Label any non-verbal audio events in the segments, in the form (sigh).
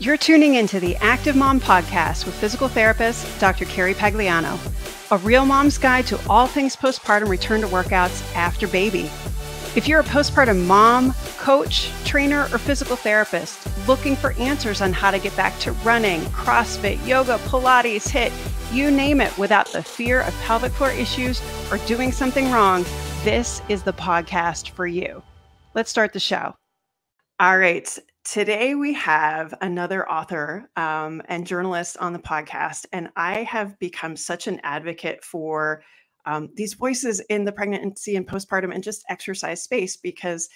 You're tuning into the Active Mom Podcast with physical therapist Dr. Carrie Pagliano, a real mom's guide to all things postpartum return to workouts after baby. If you're a postpartum mom, coach, trainer, or physical therapist looking for answers on how to get back to running, CrossFit, yoga, Pilates, HIIT, you name it, without the fear of pelvic floor issues or doing something wrong, this is the podcast for you. Let's start the show. All right. Today we have another author um, and journalist on the podcast, and I have become such an advocate for um, these voices in the pregnancy and postpartum and just exercise space because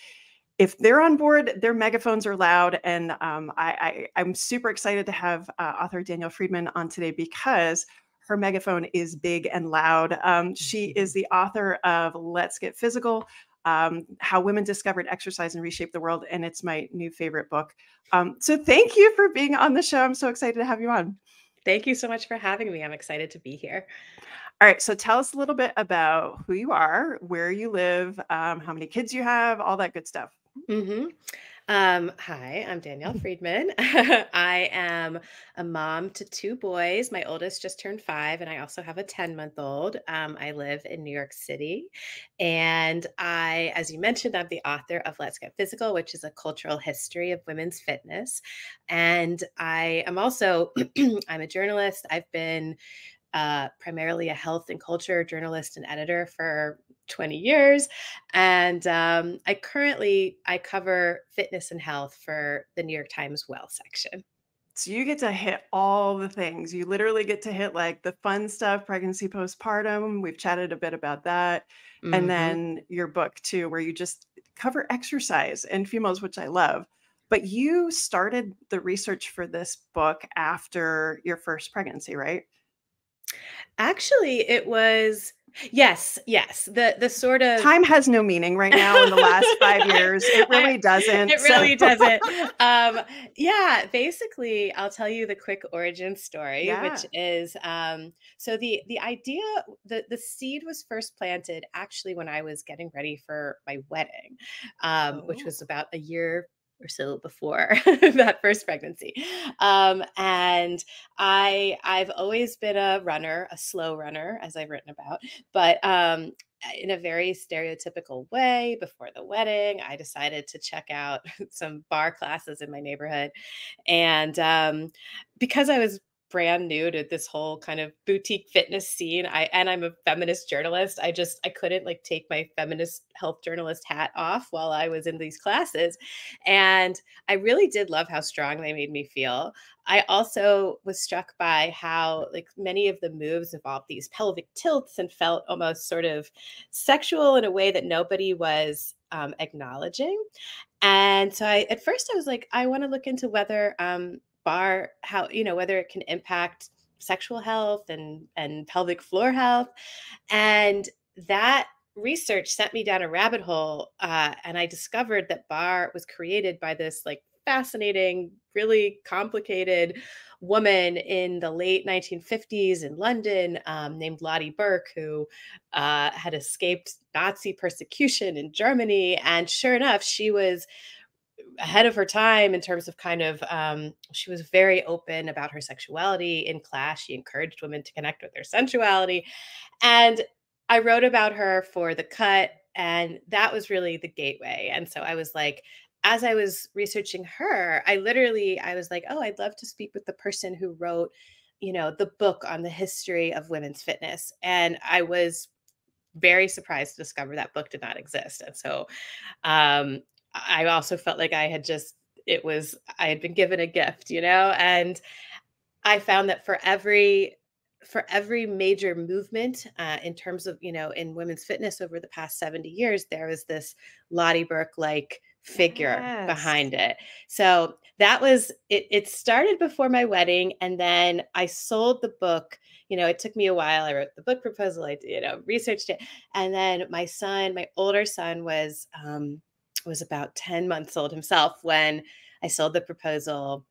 if they're on board, their megaphones are loud. And um, I, am super excited to have uh, author Danielle Friedman on today because her megaphone is big and loud. Um, she is the author of Let's Get Physical, um, How Women Discovered Exercise and Reshaped the World. And it's my new favorite book. Um, so thank you for being on the show. I'm so excited to have you on. Thank you so much for having me. I'm excited to be here. All right. So tell us a little bit about who you are, where you live, um, how many kids you have, all that good stuff. Mm-hmm. Um, hi, I'm Danielle (laughs) Friedman. (laughs) I am a mom to two boys. My oldest just turned five, and I also have a 10 month old. Um, I live in New York City. And I, as you mentioned, I'm the author of Let's Get Physical, which is a cultural history of women's fitness. And I am also, (clears throat) I'm a journalist. I've been uh, primarily a health and culture journalist and editor for 20 years and um, i currently i cover fitness and health for the new york times well section. So you get to hit all the things. You literally get to hit like the fun stuff pregnancy postpartum we've chatted a bit about that mm-hmm. and then your book too where you just cover exercise and females which i love but you started the research for this book after your first pregnancy right? Actually it was Yes, yes. The the sort of time has no meaning right now in the last five (laughs) years. It really doesn't. It really so. (laughs) doesn't. Um, yeah, basically, I'll tell you the quick origin story, yeah. which is um, so the the idea the the seed was first planted actually when I was getting ready for my wedding, um, oh. which was about a year or so before (laughs) that first pregnancy. Um, and I I've always been a runner, a slow runner, as I've written about, but um, in a very stereotypical way before the wedding i decided to check out (laughs) some barre classes in my neighborhood and um, because i was brand new to this whole kind of boutique fitness scene. I and I'm a feminist journalist. I just I couldn't like take my feminist health journalist hat off while I was in these classes. And I really did love how strong they made me feel. I also was struck by how like many of the moves involved these pelvic tilts and felt almost sort of sexual in a way that nobody was um, acknowledging. And so I at first I was like, I want to look into whether um, barre how you know whether it can impact sexual health and and pelvic floor health and that research sent me down a rabbit hole uh, and i discovered that barre was created by this like fascinating really complicated woman in the late 1950s in london um, named Lotte Berk who uh, had escaped nazi persecution in germany and sure enough she was ahead of her time in terms of kind of um, she was very open about her sexuality in class. She encouraged women to connect with their sensuality and i wrote about her for the cut and that was really the gateway and so i was like as i was researching her i literally i was like oh i'd love to speak with the person who wrote you know the book on the history of women's fitness and i was very surprised to discover that book did not exist and so um, I also felt like I had just, it was, I had been given a gift, you know? And I found that for every, for every major movement uh, in terms of, you know, in women's fitness over the past 70 years, there was this Lotte Berk like figure yes. behind it. So that was it. It started before my wedding, and then I sold the book. You know, it took me a while. I wrote the book proposal. I, you know, researched it, and then my son, my older son, was um, was about 10 months old himself when I sold the proposal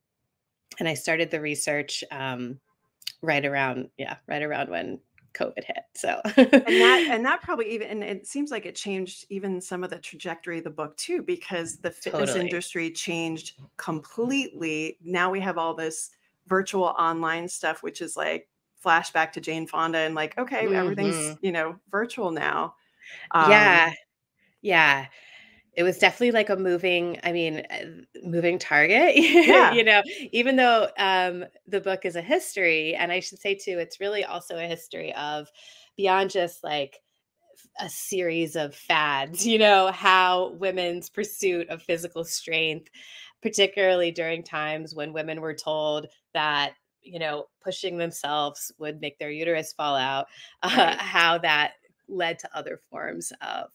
and I started the research um, right around, yeah, right around when COVID hit. So and that (laughs) and that probably even and it seems like it changed even some of the trajectory of the book too, because the fitness totally. industry changed completely. Now we have all this virtual online stuff, which is like flashback to Jane Fonda and like, okay, mm-hmm. everything's, you know, virtual now. Um, yeah. Yeah it was definitely like a moving i mean moving target (laughs) yeah. you know even though um, the book is a history and i should say too it's really also a history of beyond just like a series of fads you know how women's pursuit of physical strength particularly during times when women were told that you know pushing themselves would make their uterus fall out (laughs) uh, how that led to other forms of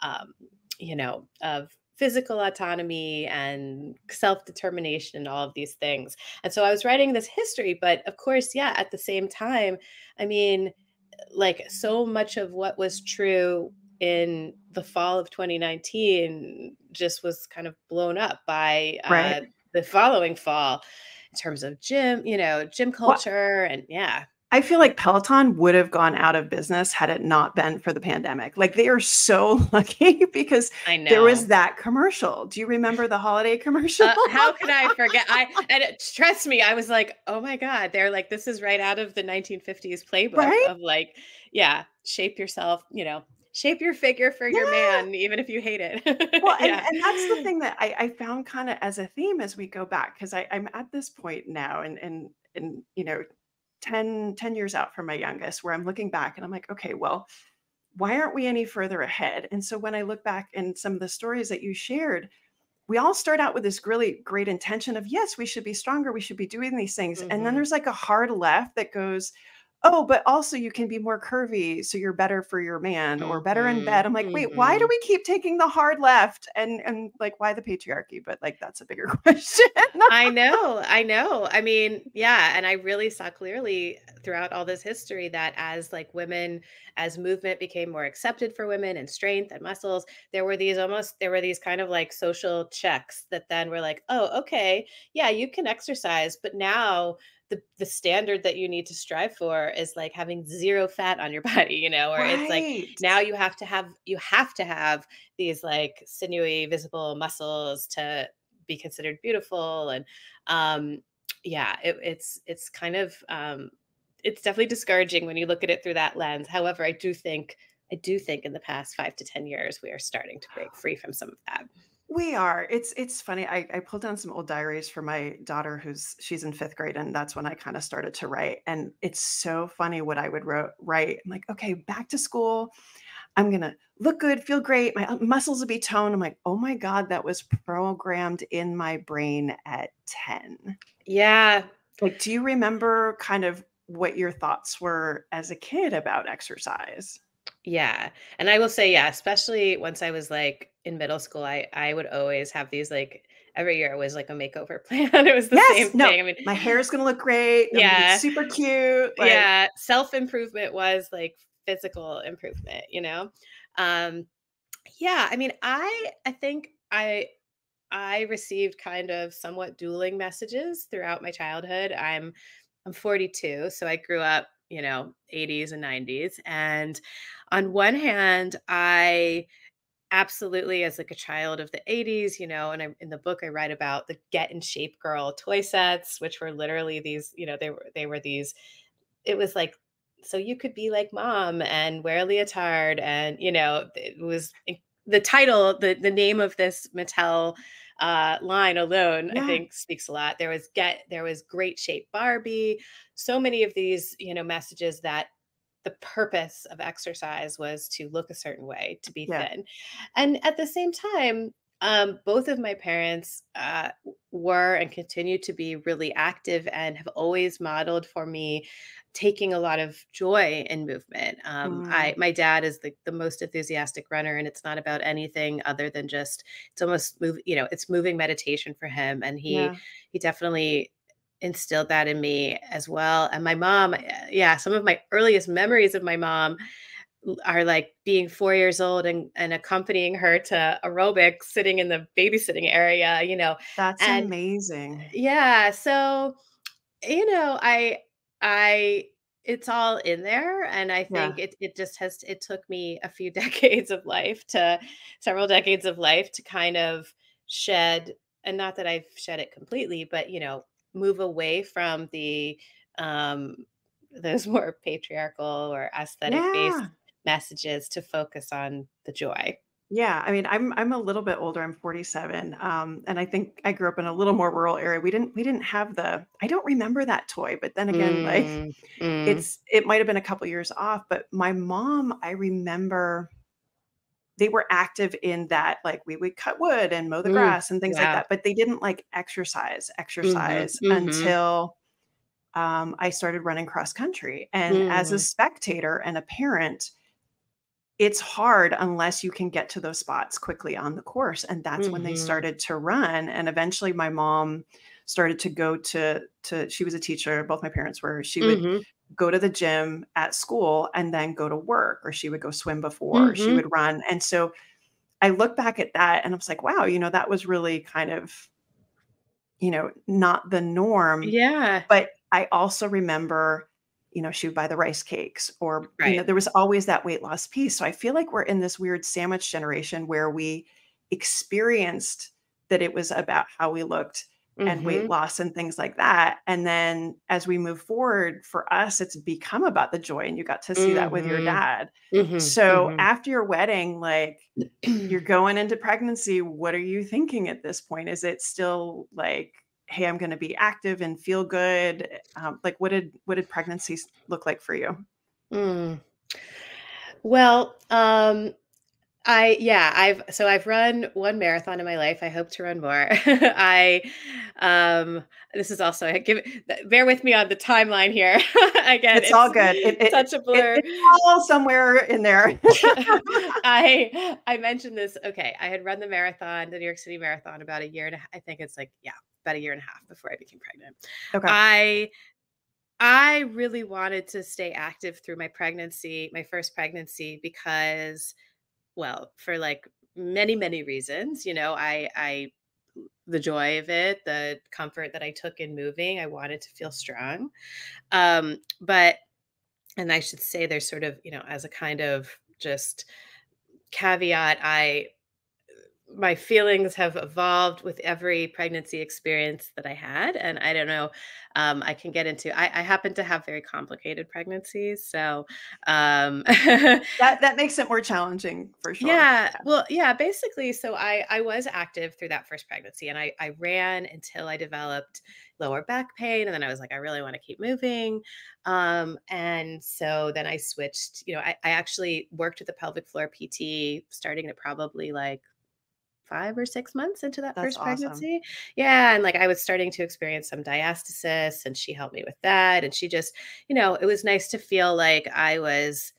um, you know, of physical autonomy and self determination and all of these things. And so I was writing this history, but of course, yeah, at the same time, I mean, like so much of what was true in the fall of 2019 just was kind of blown up by uh, right. the following fall in terms of gym, you know, gym culture well, and yeah. I feel like Peloton would have gone out of business had it not been for the pandemic. Like they are so (laughs) lucky because there was that commercial. Do you remember the holiday commercial? Uh, how could I (laughs) forget? I and it, trust me, I was like, oh my god, they're like, this is right out of the 1950s playbook right? of like, yeah, shape yourself, you know, shape your figure for yeah. your man, even if you hate it. well, (laughs) and, yeah. and, that's the thing that I, I found kind of as a theme as we go back, because I'm at this point now and and and you know 10, 10 years out from my youngest where I'm looking back and I'm like, okay, well, why aren't we any further ahead? And so when I look back in some of the stories that you shared, we all start out with this really great intention of, yes, we should be stronger, we should be doing these things. Mm-hmm. And then mm-hmm. there's like a hard left that goes, oh, but also you can be more curvy, so you're better for your man or better in bed. I'm like, wait, why do mm-hmm. we keep taking the hard left? And and like, why the patriarchy? But like, that's a bigger (laughs) question. I know, I know. I mean, yeah, and I really saw clearly throughout all this history that as like women, as movement became more accepted for women and strength and muscles, there were these almost there were these kind of like social checks that then were like, oh, okay, yeah, you can exercise, but now the the standard that you need to strive for is like having zero fat on your (laughs) body you know or right. it's like now you have to have you have to have these like sinewy visible muscles to be considered beautiful and um yeah it, it's it's kind of um it's definitely discouraging when you look at it through that lens. However i do think i do think in the past five to ten years we are starting to break free from some of that we are. It's it's funny. I, I pulled down some old diaries for my daughter who's she's in fifth grade, and that's when I kind of started to write. And it's so funny what I would wrote, write. I'm like, okay, back to school. I'm gonna look good, feel great. My uh, muscles will be toned. I'm like, oh my God, that was programmed in my brain at 10. Yeah. Like, do you remember kind of what your thoughts were as a kid about exercise? Yeah. And I will say, yeah, especially once I was like in middle school, I I would always have these like every year it was like a makeover (laughs) plan. it was the yes, same no, thing. I mean, my hair is gonna look great. Yeah, super cute. Like, yeah, self improvement was like physical improvement. You know, um, yeah. I mean, I I think I I received kind of somewhat dueling messages throughout my childhood. I'm I'm 42, so I grew up you know 80s and 90s and on one hand i absolutely as like a child of the 80s you know and I'm in the book i write about the get in shape girl toy sets which were literally these you know they were they were these it was like so you could be like mom and wear a leotard and you know it was the title the the name of this mattel uh, line alone, yeah. I think speaks a lot. There was get there was great shape Barbie, so many of these, you know, messages that the purpose of exercise was to look a certain way, to be yeah. thin. And at the same time, um, both of my parents uh, were and continue to be really active and have always modeled for me taking a lot of joy in movement. Um, mm. I my dad is the, the most enthusiastic runner, and it's not about anything other than just it's almost move. You know, it's moving meditation for him, and he yeah. he definitely instilled that in me as well. And my mom, eh, yeah, some of my earliest memories of my mom are like being four years old and, and accompanying her to aerobics, sitting in the babysitting area. You know, that's and, amazing. Yeah, so you know, I I it's all in there and i think yeah. it, it just has it took me a few (laughs) decades of life to several decades of life to kind of shed and not that i've shed it completely but you know move away from the um those (laughs) more patriarchal or aesthetic based yeah. Messages to focus on the joy yeah, I mean, I'm I'm a little bit older. I'm 47, um, and I think I grew up in a little more rural area. We didn't we didn't have the. I don't remember that toy, but then again, like mm, mm. it's it might have been a couple years off. But my mom, I remember they were active in that like we would cut wood and mow the mm, grass and things yeah. like that but they didn't like exercise mm-hmm, exercise mm-hmm, until um, i started running cross country and mm. as a mm. spectator and a parent it's hard unless you can get to those spots quickly on the course and that's mm-hmm. when they mm-hmm. started to run and eventually my mom started to go to to she was a teacher both my parents were she would mm-hmm. go to the gym at school and then go to work or she would go swim before mm-hmm. she would run and so i look back at that and i was like wow you know that was really kind of you know not the norm yeah but i also remember you know, she would buy the rice cakes or, right. you know, there was always that weight loss piece. So I feel like we're in this weird sandwich generation where we experienced that it was about how we looked mm-hmm. and weight mm-hmm. loss and things like that. And then as we move forward, for us, it's become about the joy. And you got to see mm-hmm. that with your mm-hmm. dad. Mm-hmm. So mm-hmm. after your wedding, like you're (clears throat) going into pregnancy, what are you thinking at this point? Is it still like, hey i'm going to be active and feel good um, like what did what did pregnancy look like for you mm. well um I yeah, I've so I've run one marathon in my life. I hope to run more. (laughs) I um this is also I give bear with me on the timeline here. (laughs) Again, it's, it's all good. It, it, such a blur. It, it's all somewhere in there. (laughs) I I mentioned this. Okay, I had run the marathon, the New York City Marathon, about a year and a, I think it's like yeah, about a year and a half before I became pregnant. Okay. I I really wanted to stay active through my pregnancy, my first pregnancy, because, well, for like many, many reasons. You know, I I the joy of it, the comfort that I took in moving. I wanted to feel strong. Um, but and I should say there's sort of, you know, as a kind of just caveat, I my feelings have evolved with every pregnancy experience that I had. And I don't know, um, I can get into, I, I, happen to have very complicated pregnancies. So um, (laughs) that, that makes it more challenging for sure. Yeah. Well, yeah, basically. So I, I was active through that first pregnancy and I, I ran until I developed lower back pain. And then I was like, I really want to keep moving. Um, and so then I switched, you know, I, I actually worked with the pelvic floor PT starting at probably like five or six months into that That's first pregnancy. Awesome. Yeah. And like I was starting to experience some diastasis and she helped me with that. And she just, you know, it was nice to feel like I was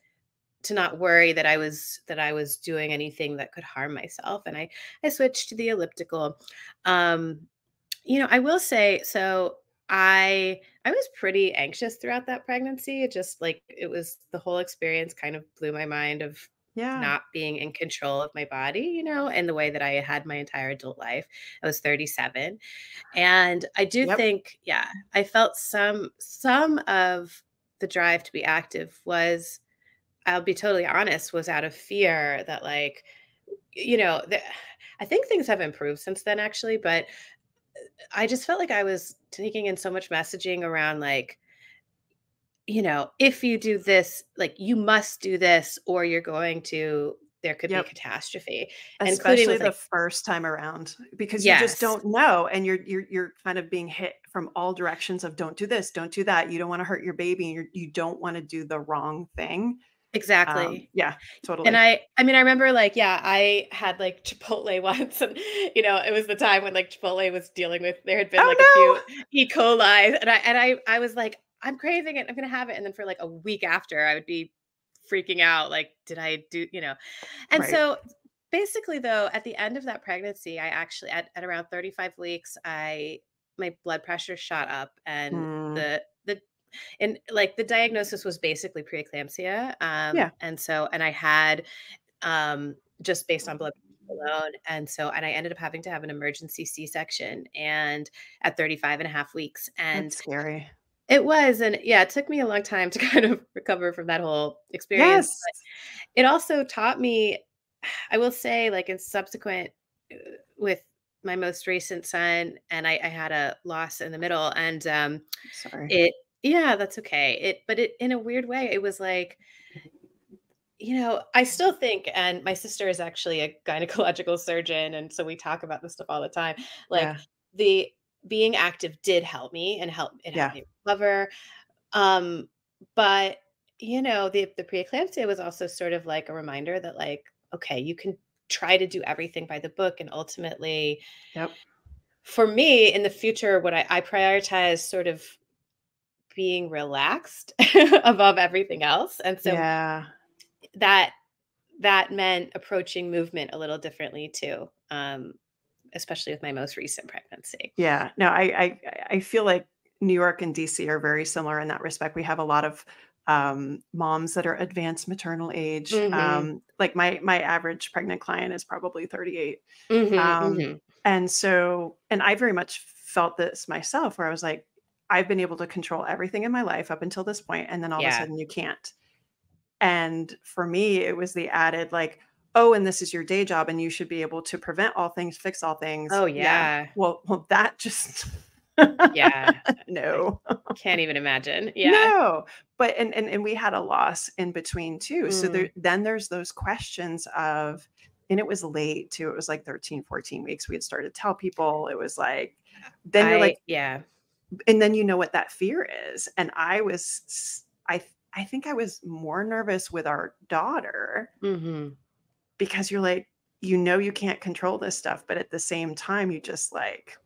to not worry that I was that I was doing anything that could harm myself. And I I switched to the elliptical. Um, you know, I will say so I I was pretty anxious throughout that pregnancy. It just like it was the whole experience kind of blew my mind of yeah. not being in control of my body, you know, in the way that I had my entire adult life. I was 37. And I do yep. think, yeah, I felt some some of the drive to be active was I'll be totally honest, was out of fear that like, you know, the, I think things have improved since then actually, but uh, I just felt like I was taking in so much messaging around like you know, if you do this, like you must do this, or you're going to there could yep. be catastrophe. Especially with, the like, first time around, because yes. you just don't know, and you're you're you're kind of being hit from all directions of don't do this, don't do that. You don't want to hurt your baby, and you're, you don't want to do the wrong thing. Exactly. Um, yeah, totally. And I, I mean, I remember like, yeah, I had like Chipotle (laughs) once, and you know, it was the time when like Chipotle was dealing with there had been oh, like no! a few E. coli, and I and I I was like, I'm craving it. I'm going to have it. And then for like a week after, I would be freaking out. Like, did I do, you know? And right. so basically, though, at the end of that pregnancy, I actually, at, at around 35 weeks, I, my blood pressure shot up and mm. the, the, and like the diagnosis was basically preeclampsia. Um, yeah. And so, and I had, um, just based on blood alone. And so, and I ended up having to have an emergency C section and at 35 and a half weeks. And That's scary It was. And yeah, it took me a long time to (laughs) kind of recover from that whole experience. Yes. But it also taught me, (sighs) I will say, like in subsequent uh, with my most recent son, and I, I had a loss in the middle. And um Sorry. it yeah, that's okay. It but it in a weird way, it was like you know, I still think, and my sister is actually a gynecological (laughs) surgeon, and so we talk about this stuff all the time. Like Yeah. the being active did help me and help it helped Yeah. me recover. Um, but you know, the the preeclampsia was also sort of like a reminder that like, okay, you can try to do everything by the book, and ultimately, Yep. for me in the future, what I, I prioritize sort of being relaxed (laughs) above everything else, and so Yeah. that that meant approaching movement a little differently too um especially with my most recent pregnancy Yeah. No, I I I feel like New York and DC are very similar in that respect. We have a lot of um, moms that are advanced maternal age. hmm Um, like my my average pregnant client is probably 38. hmm Um, hmm and so, and I very much felt this myself, where I was like, I've been able to control everything in my life up until this point, and then all of a sudden you can't. And for me, it was the added like, oh, and this is your day job, and you should be able to prevent all things, fix all things. oh Yeah. yeah Well, well, that just yeah (laughs) no. i can't even imagine yeah no. But and, and and we had a loss in between too. So Mm. there then there's those questions of, and it was late too. It was like 13, 14 weeks. We had started to tell people. It was like, then you're like, yeah and then you know what that fear is. And I was I I think I was more nervous with our daughter hmm because you're like, you know you can't control this stuff, but at the same time, you just like,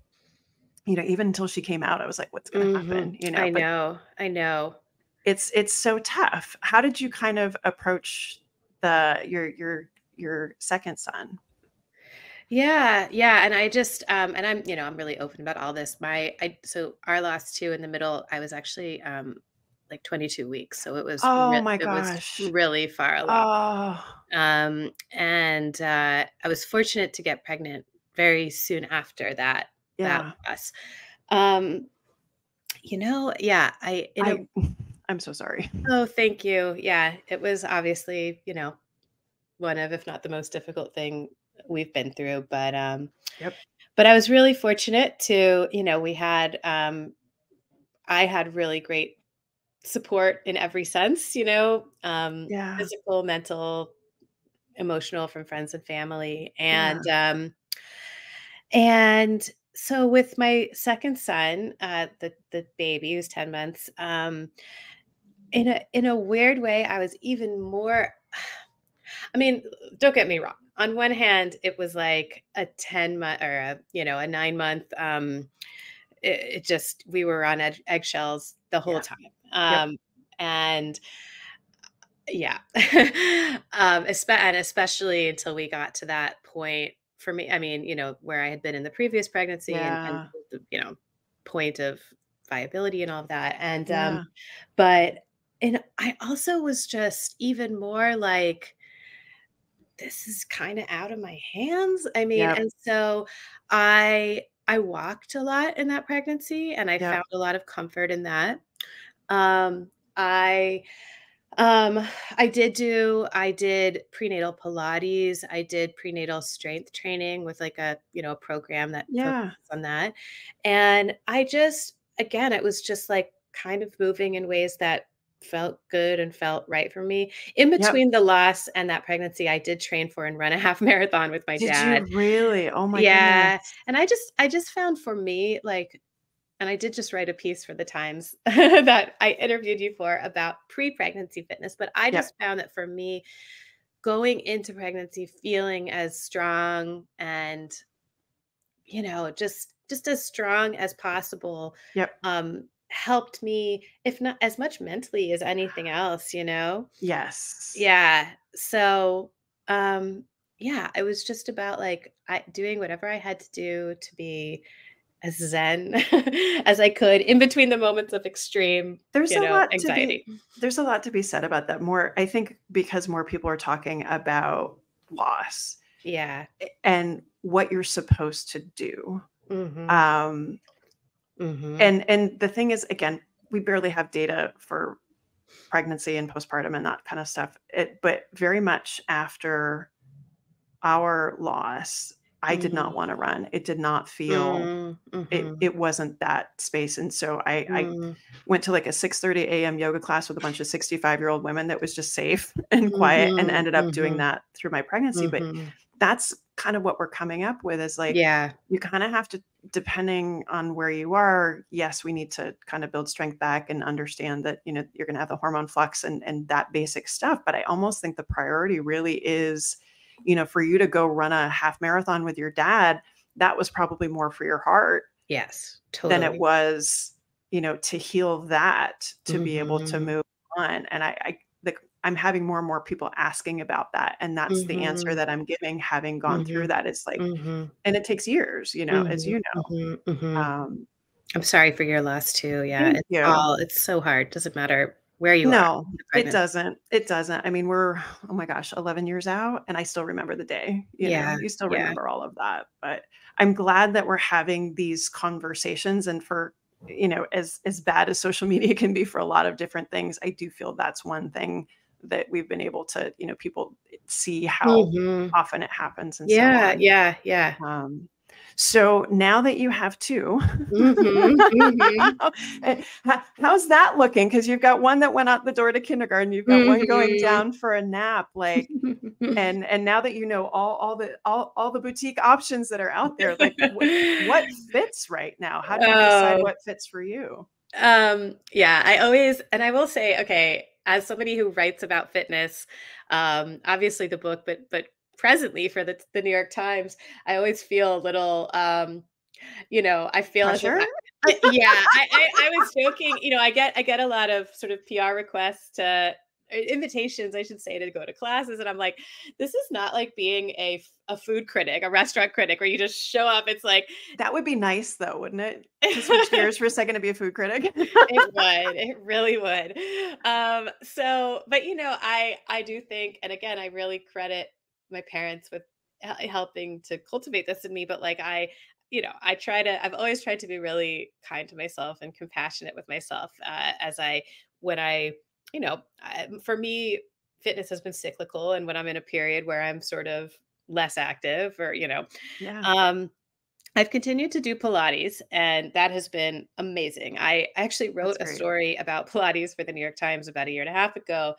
you know, even until she came out, I was like, what's gonna hmm happen? You i know, but know i know it's it's so tough. How did you kind of approach the your your your second son? Yeah, yeah, and I just um and I'm, you know, I'm really open about all this. My I so our last two in the middle, I was actually um like 22 weeks. So it was Oh re- my it was gosh. really far along. Oh, Um and uh I was fortunate to get pregnant very soon after that that yeah. loss. Um you know, yeah, I in a I (laughs) I'm so sorry. oh, thank you. Yeah, it was obviously, you know, one of if not the most difficult thing we've been through, but um Yep. but I was really fortunate to, you know, we had um I had really great support in every sense, you know, um Yeah. physical, mental, emotional from friends and family. Yeah. And um and so with my second son, uh the the baby who's 10 months, um in a in a weird way I was even more (sighs) I mean, don't get me wrong. On one hand, it was like a 10 month or a, you know, a 9 month um it, it just we were on egg- eggshells the whole Yeah. time. Yep. Um and yeah. (laughs) um and especially until we got to that point for me, I mean, you know, where I had been in the previous pregnancy and, and the, you know, point of viability and all of that. And um but and I also was just even more like this is kind of out of my hands. I mean, Yep. and so I I walked a lot in that pregnancy and I Yep. found a lot of comfort in that. Um I um I did do I did prenatal pilates, I did prenatal strength training with like a, you know, a program that Yeah. on that. And I just again, it was just like kind of moving in ways that felt good and felt right for me. In Yep. between the loss and that pregnancy, I did train for and run a (laughs) half marathon with my Did you dad. really? Oh my Yeah, goodness. and I just I just found for me, like and I did just write a piece for the Times (laughs) that I interviewed you for about pre-pregnancy fitness, but I Yep. just found that for me, going into pregnancy feeling as strong and, you know, just just as strong as possible, Yep. um, helped me, if not as much mentally as anything else, you know? Yes. Yeah. So, um, yeah, it was just about like I doing whatever I had to do to be as zen (laughs) as I could in between the moments of extreme, There's a know, lot to be there's a lot to be said about that. More, I think because more people are talking about loss Yeah. and what you're supposed to do. Mhm. Um Mhm. and and the thing is again, we barely have data for pregnancy and postpartum and that kind of stuff. It, but very much after our loss, I did not mm-hmm. want to run. It did not feel mm-hmm. it, mm-hmm. it wasn't that space. And so I, I mm. went to like a 6 30 a.m. yoga class with a bunch of 65 year old women that was just safe (laughs) and quiet and ended up doing that through my pregnancy. But that's kind of what we're coming up with is like yeah you kind of have to depending on where you are yes we need to kind of build strength back and understand that you know you're going to have the hormone flux and and that basic stuff but i almost think the priority really is you know for you to go run a half marathon with your dad that was probably more for your heart yes totally. than it was you know to heal that to mm-hmm. be able to mm-hmm. move on and i, I I'm having more and more people asking about that. And that's mm-hmm. the answer mm-hmm. that I'm giving, having gone mm-hmm. through that. It's like, mm-hmm. and it takes years, you know, as you know. Um, I'm sorry for your loss too. Yeah. It's all, it's so hard. Doesn't matter where you no, it doesn't. It doesn't. I mean, we're, oh my gosh, 11 years out and I still remember the day. You yeah. Know, you still remember yeah. all of that. But I'm glad that we're having these conversations and for, you know, as as bad as social (laughs) media can be for a lot of different things, I do feel that's one thing that we've been able to, you know, people see how mm-hmm. often it happens. And yeah, so yeah, yeah. Um, so now that you have 2 mm-hmm, mm-hmm. (laughs) how's that looking? Because you've got one that went out the door to kindergarten, you've got mm-hmm. one going mm-hmm. down for a nap, like, (laughs) and and now that you know all all the all all the boutique options that are out there, like, what, what (laughs) fits right now? How do you decide oh. what fits for you? Um, yeah, I always and I will say, okay, as somebody who writes about fitness, um, obviously the book, but but presently for the, the New York Times, I always feel a little, um, you know, I feel Pressure? (laughs) I, yeah, I, I, I was joking. You know, I get I get a lot of sort of PR requests to invitations, I should say, to go to classes. And I'm like, this is not like being a, a food critic, a restaurant critic, where you just show up. It's like that would be nice, though, wouldn't it? To switch gears for a second to be a food critic. it would. It really would. Um, so, but you know, I I do think, and again, I really credit my parents with helping to cultivate this in me. But like I, you know, I try to. I've always tried to be really kind to myself and compassionate with myself uh, as I when I you know, I, for me, fitness has been cyclical. And when I'm in a period where I'm sort of less active or, you know, yeah. um, I've continued to do Pilates, and that has been amazing. I actually wrote a story about (laughs) Pilates for the New York Times about a year and a half ago.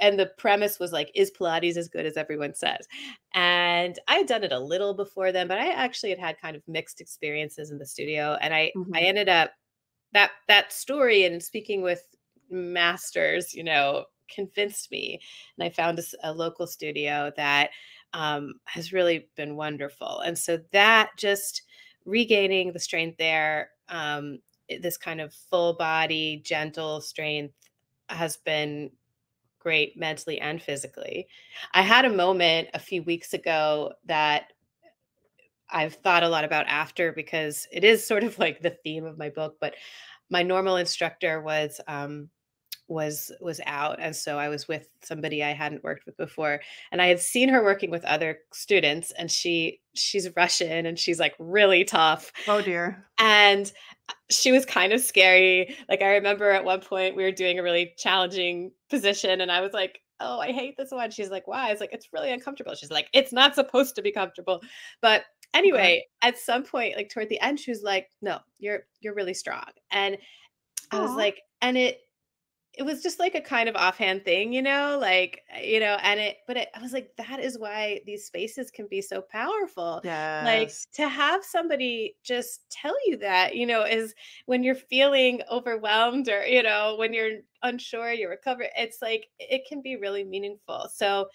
And the premise was like, is Pilates as good as everyone says? And I had done it a little before then, but I actually had had kind of mixed experiences in the studio. And I, mm-hmm. I ended up that that story and speaking with masters, you know, convinced me. And I found a, a local studio that um, has really been wonderful. And so that just regaining the strength there, um, this kind of full body, gentle strength has been great mentally and physically. I had a moment a few weeks ago that I've thought a lot about after because it is sort of like the theme of my book, but my normal instructor was um, was was out and so i was with somebody i hadn't worked with before and i had seen her working with other students and she she's russian and she's like really tough oh dear and she was kind of scary like i remember at one point we were doing a really challenging position and i was like oh i hate this one. She's like why? It's like it's really uncomfortable. She's like it's not supposed to be comfortable. But anyway at some point like toward the end she was like no you're you're really strong. And i was like and it it was just like a kind of offhand thing, you know, like, uh, you know, and it, but it, I was like, that is why these spaces can be so powerful. Yeah. Like to have somebody just tell you that, you know, is when you're feeling overwhelmed or, you know, when you're unsure, you recover, it's like, it can be really meaningful. So,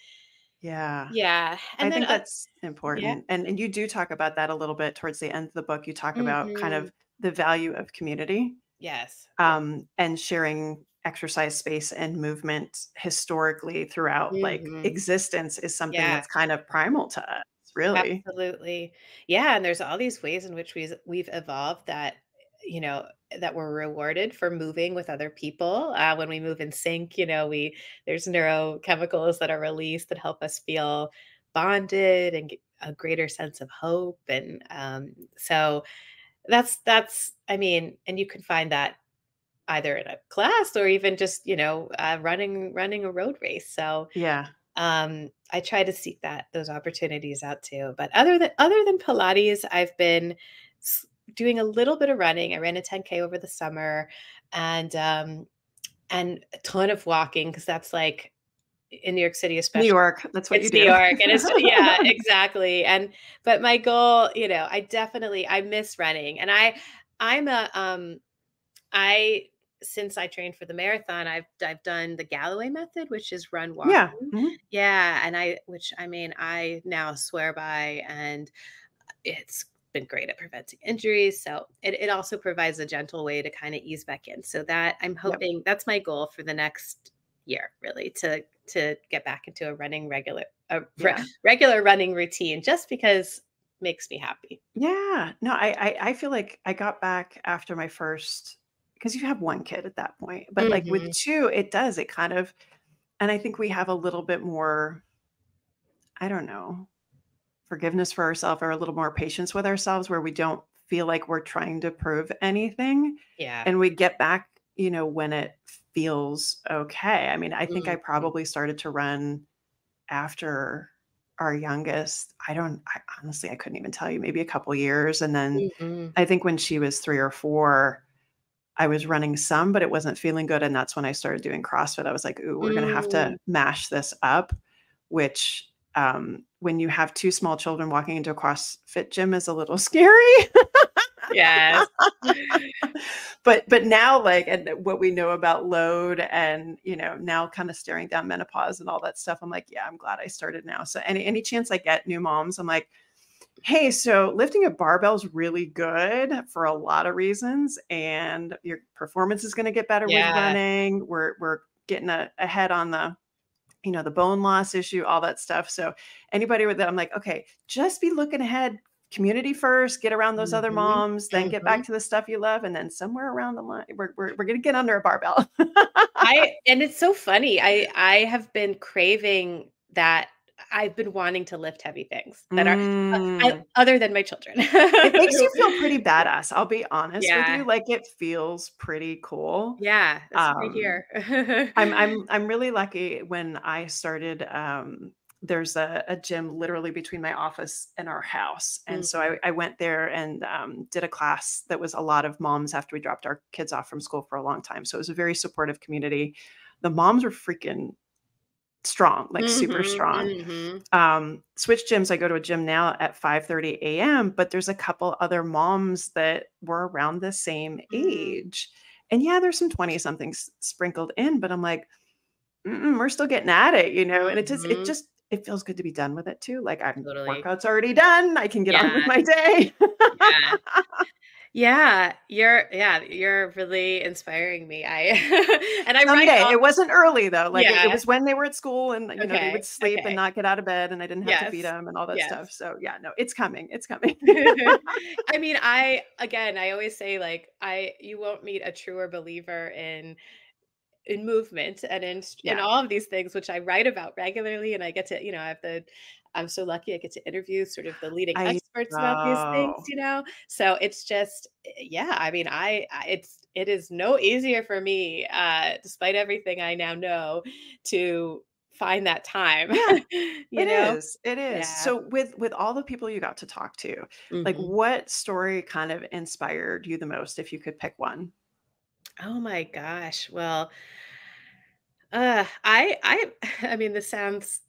yeah. Yeah. And I then, think that's important. Yeah. And and you do talk about that a little bit towards the end of the book. You talk about mm-hmm. kind of the value of community. Yes. Um, and sharing exercise space and movement historically throughout mm-hmm. like existence is something yeah. that's kind of primal to us really absolutely yeah and there's all these ways in which we've we've evolved that you know that we're rewarded for moving with other people uh, when we move in sync you know we there's neurochemicals that are released that help us feel bonded and a greater sense of hope and um, so that's that's i mean and you can find that either in a class or even just you know uh, running running a road race so yeah um, I try to seek that those opportunities out too. But other than other than Pilates, I've been doing a little bit of running. I ran a 10k over the summer, and um, and a ton of walking because that's like in New York City, especially New York. That's what it's you do. New York, and it's (laughs) yeah, exactly. And but my goal, you know, I definitely I miss running, and I I'm a um I since I trained for the marathon, I've I've done the Galloway method, which is run walk. Yeah. Mm-hmm. Yeah. And I which I mean I now swear by and it's been great at preventing injuries. So it, it also provides a gentle way to kind of ease back in. So that I'm hoping yep. that's my goal for the next year, really, to to get back into a running regular a yeah. re- regular running routine just because makes me happy. Yeah. No, I, I I feel like I got back after my first because you have one kid at that point. But mm-hmm. like with mm-hmm. two, it does. It kind of, and I think we have a little bit more, I don't know, forgiveness for ourselves or a little more patience with ourselves where we don't feel like we're trying to prove anything. Yeah. And we get back, you know, when it feels okay. I mean, I think mm-hmm. I probably started to run after our youngest i don't I, honestly i couldn't even tell you maybe a couple years and then mm-hmm. i think when she was three or four I was running some, but it wasn't feeling good. And that's when I started doing CrossFit. I was like, ooh, we're mm. going to have to mm. mash this up, which um, when you have two small children walking into a CrossFit gym is a little (laughs) scary. yes. but but now like and what we know about load and you know now kind of staring down menopause and all that stuff i'm like yeah i'm glad i started now so any any chance i get new moms i'm like hey, so lifting a barbell is really good for a lot of reasons, and your performance is going to get better yeah. with running. We're we're getting a, ahead on the you know the bone loss issue all that stuff so anybody with that i'm like okay just be looking ahead community first get around those mm-hmm. other moms then mm-hmm. get back mm-hmm. to the stuff you love and then somewhere around the line we're, we're, we're gonna get under a barbell (laughs) i and it's so funny i i have been craving that I've been wanting to lift heavy things that are uh, I, mm. other than my children. (laughs) it makes you feel pretty (laughs) badass. I'll be honest yeah. with you. Like it feels pretty cool. Yeah, that's um, right (laughs) here. I'm I'm I'm really lucky when I started. Um, there's a, a, gym literally between my office and our house, and mm so I, I, went there and um, did a class that was a lot of moms after we dropped our kids off from school for a long time. So it was a very supportive community. The moms were freaking strong, like mm-hmm, super strong. Mm-hmm. Um, switch gyms. I go to a gym now at 5 30 a.m., but there's a couple other moms that were around the same mm-hmm. age. And yeah, there's some 20 somethings sprinkled in, but I'm like, we're still getting at it, you know? And it just, it mm-hmm. just, it feels good to be done with it too. Like I'm totally. workout's already done. I can get yeah. on with my day. yeah. (laughs) Yeah, you're yeah, you're really inspiring me. I (laughs) and I someday it wasn't early though. Like yeah. it, it, was when they were at school and you okay. know they would sleep okay. and not get out of bed and I didn't have yes. to feed them and all that yes. stuff. So yeah, no, it's coming. It's coming. (laughs) I mean, I again, I always say like I you won't meet a truer believer in in movement and in yeah. in all of these things which I write about regularly and I get to you know I have the I'm so lucky I get to interview sort of the leading I experts know. about these things, you know. So it's just, eh, yeah. I mean, I, I it's it is no easier for me, uh, despite everything I now know, to find that time. Yeah, (laughs) it know? is. It is. Yeah. So with with all the people you got to talk to, mm-hmm. like what story kind of inspired you the most, if you could pick one? Oh my gosh. Well, uh, I I (laughs) I mean, this sounds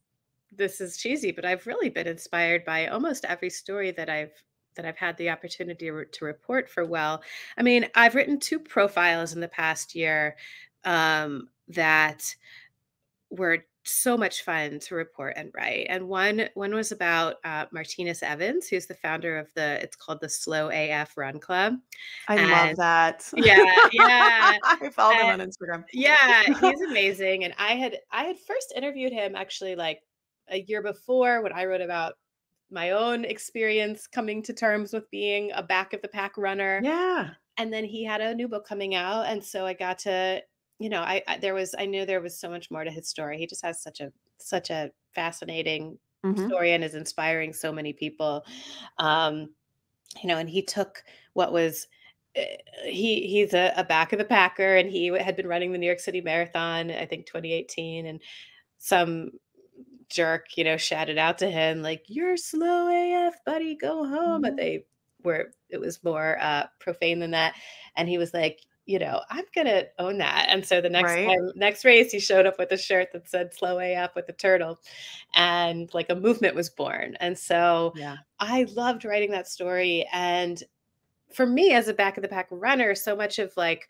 this is cheesy, but I've really been inspired by almost every story that I've that I've had the opportunity to report for well. I mean, I've written two profiles in the past year um, that were so much fun to report and write. And one one was about uh, Martinus Evans, who's the founder of the it's called the Slow AF Run Club. I and love that. Yeah, yeah. (laughs) I follow him on Instagram. yeah, he's amazing. And I had I had first interviewed him actually like a year before when I wrote about my own experience coming to terms with being a back of the pack runner. Yeah. And then he had a new book coming out. And so I got to, you know, I, I there was, I knew there was so much more to his story. He just has such a, such a fascinating mm-hmm. story and is inspiring so many people. Um, you know, and he took what was eh, he he's a, a back of the packer and he had been running the New York City Marathon, I think 2018, and some jerk, you know, shouted out to him like, "You're slow AF, buddy, go home." Mm-hmm. But they were it was more uh, profane than that, and he was like, you know, I'm gonna own that. And so the next right. time, next race, he showed up with a shirt that said "Slow AF" with a turtle, and like a movement was born. And so yeah. I loved writing that story. And for me, as a back of the pack runner, so much of like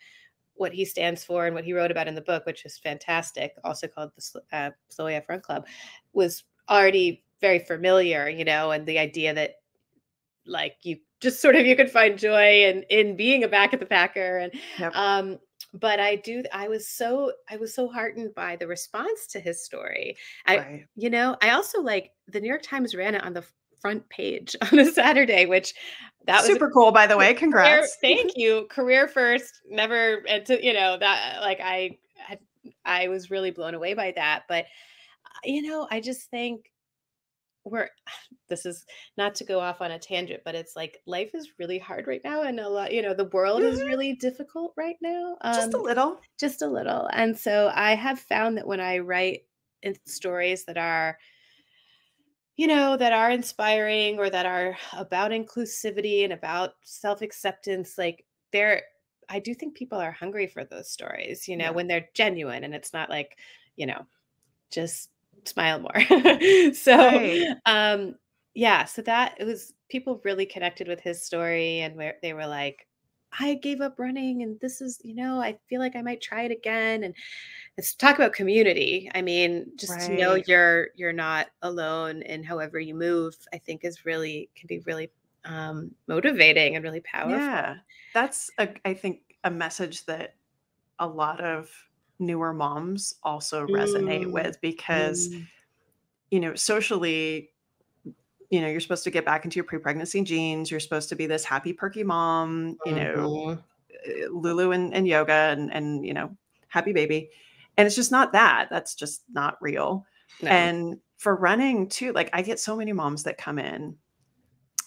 what he stands for and what he wrote about in the book, which is fantastic, also called the uh, Slow AF Run Club, was already very familiar. You know, and the idea that like you just sort of you could find joy in in being a back of the packer and yep. um but i do i was so i was so heartened by the response to his story i right. you know i also like the new york times ran it on the front page (laughs) on a saturday which that was super cool by the way congrats career, (laughs) thank you Carrie first never to you know that like i i was really blown away by that but you know i just think we're (sighs) this is not to go off on a tangent but it's like life is really hard right now and a lot you know the world mm-hmm. is really difficult right now um, just a um, little just a little and so i have found that when i write stories that are you know that are inspiring or that are about inclusivity and about self-acceptance like they're i do think people are hungry for those stories you know yeah. when they're genuine and it's not like you know just smile more. (laughs) so right. um yeah, so that it was people really connected with his story and where they were like, I gave up running and this is, you know, I feel like I might try it again. And let's talk about community. I mean, just right. to know you're you're not alone in however you move, I think is really can be really um motivating and really powerful. Yeah. That's a, I think a message that a lot of newer moms also resonate mm. with because mm. you know socially you know you're supposed to get back into your pre-pregnancy jeans you're supposed to be this happy perky mom you know mm-hmm. Eh, lulu and, and yoga and and you know happy baby and it's just not that that's just not real no. and for running too like i get so many moms that come in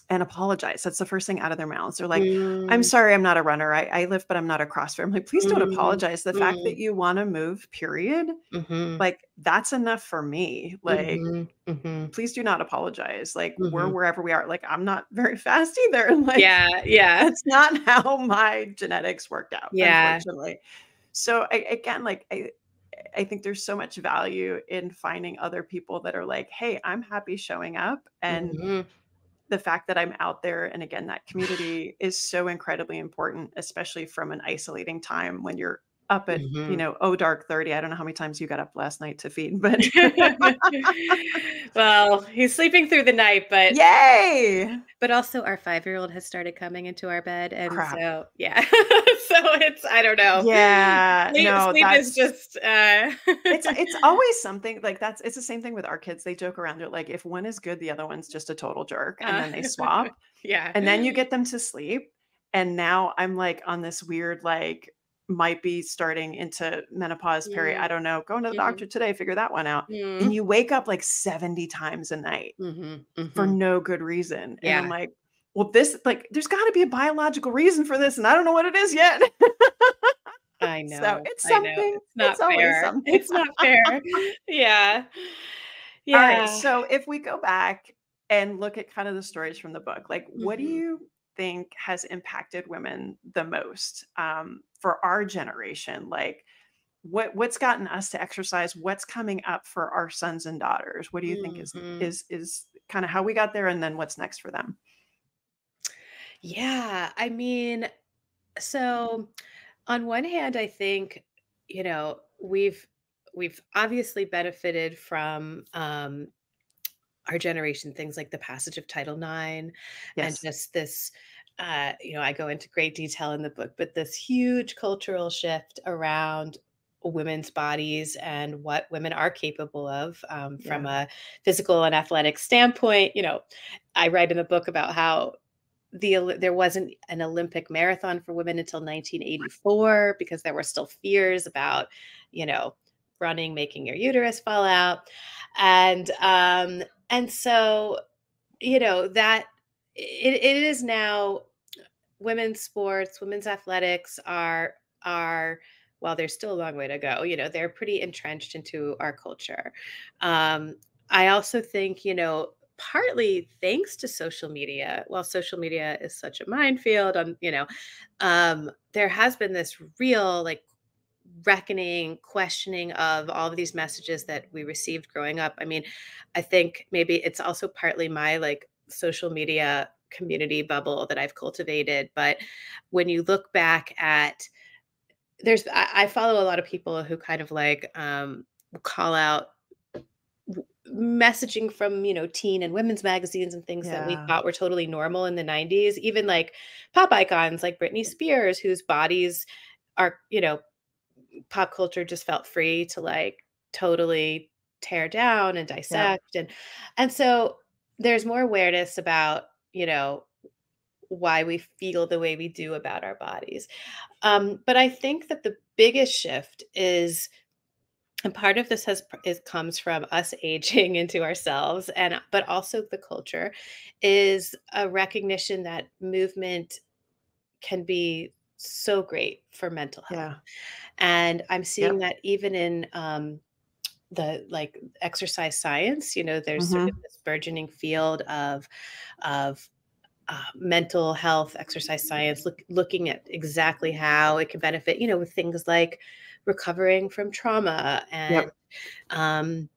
and apologize. That's the first thing out of their mouths. They're like, mm. I'm sorry, I'm not a runner. I, I lift, but I'm not a CrossFit. I'm like, please don't mm. apologize. The mm. fact that mm. you want to move, period, mm-hmm. like that's enough for me. Like, mm-hmm. Mm-hmm. please do not apologize. Like, we're mm-hmm. wherever we are. Like, I'm not very (laughs) fast either. (laughs) Like, yeah, yeah. That's not how my genetics worked out. Yeah. Unfortunately. So I, again, like I, I think there's so much value in finding other people that are like, hey, I'm happy showing up and mm-hmm the fact that I'm out there and again that community is so incredibly important, especially from an isolating time when you're up at mm-hmm. you know oh dark 30 i don't know how many times you got up last night to feed but (laughs) well he's sleeping through the night but yay but also our five year old has started coming into our bed and Crap. so yeah (laughs) so it's i don't know yeah sleep, no sleep is just uh it's it's (laughs) always something like that's it's the same thing with our kids they joke around they're like if one is good the other one's just a total jerk and uh, then they swap yeah and then you get them to sleep and now i'm like on this weird like might be starting into menopause period. I don't know. Going to the mm-hmm. doctor today, figure that one out. Mm-hmm. And you wake up like 70 times a night mm-hmm. for mm-hmm. no good reason. Yeah. And I'm like, well, this like there's got to be a biological reason for this, and I don't know what it is yet. I (laughs) know. So it's something. It's not it's fair. Something. It's not fair. yeah. (laughs) Yeah. All right. So if we go back and look at kind of the stories from the book, like what do mm-hmm. you think has impacted women the most um, for our generation? Like, what what's gotten us to exercise? What's coming up for our sons and daughters? What do you mm-hmm. think is mm-hmm. is is kind of how we got there, and then what's next for them? Yeah, I mean, so on one hand, I think you know we've we've obviously benefited from um, our generation things like the passage of title ix yes. and just this uh, you know i go into great detail in the book but this huge cultural shift around women's bodies and what women are capable of um, yeah. from a physical and athletic standpoint you know i write in the book about how the there wasn't an olympic marathon for women until 1984 because there were still fears about you know running making your uterus fall out and um and so you know that it, it is now women's sports, women's athletics are are while there's still a long way to go, you know, they're pretty entrenched into our culture. Um, I also think, you know, partly thanks to social media, while social media is such a minefield, on you know, um, there has been this real like reckoning, questioning of all of these messages that we received growing up. I mean, I think maybe it's also partly my like social media community bubble that I've cultivated. But when you look back at there's I, I follow a lot of people who kind of like um call out messaging from you know teen and women's magazines and things yeah. that we thought were totally normal in the 90s even like pop icons like britney spears whose bodies are you know pop culture just felt free to like totally tear down and dissect yeah. and and so there's more awareness about you know why we feel the way we do about our bodies um, but i think that the biggest shift is and part of this has is comes from us (laughs) aging into ourselves and but also the culture is a recognition that movement can be so great for mental health yeah. and i'm seeing yep. that even in um, the like exercise science you know there's mm-hmm. sort of this burgeoning field of of uh, mental health exercise science look, looking at exactly how it can benefit you know with things like recovering from trauma and yep. um,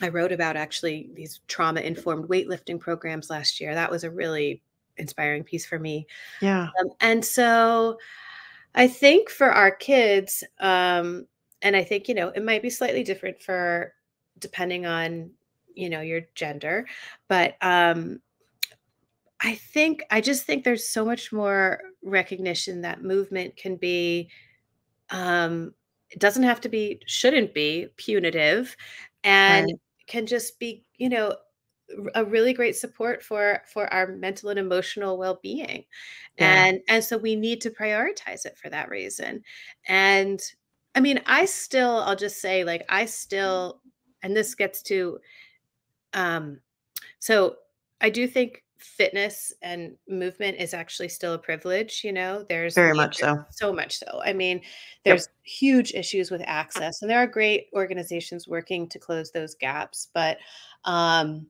i wrote about actually these trauma informed weightlifting programs last year that was a really inspiring piece for me yeah um, and so i think for our kids um, and i think you know it might be slightly different for depending on you know your gender but um i think i just think there's so much more recognition that movement can be um it doesn't have to be shouldn't be punitive and right. can just be you know a really great support for for our mental and emotional well-being. Yeah. and and so we need to prioritize it for that reason. And i mean i still i'll just say like i still and this gets to um so i do think fitness and movement is actually still a privilege you know? There's very much so. so much so. I mean there's yep. huge issues with access and there are great organizations working to close those gaps but um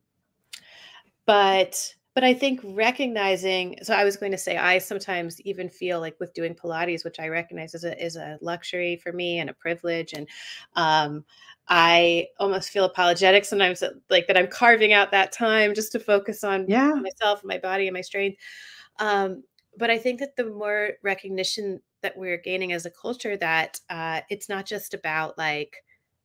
but but i think recognizing so i was going to say i sometimes even feel like with doing pilates which i recognize as a is a luxury for me and a privilege and um I almost feel apologetic sometimes that, like that I'm carving out that time just to focus on yeah. myself, my body, and my strength. Um, but I think that the more recognition that we're gaining as a culture, that uh, it's not just about like,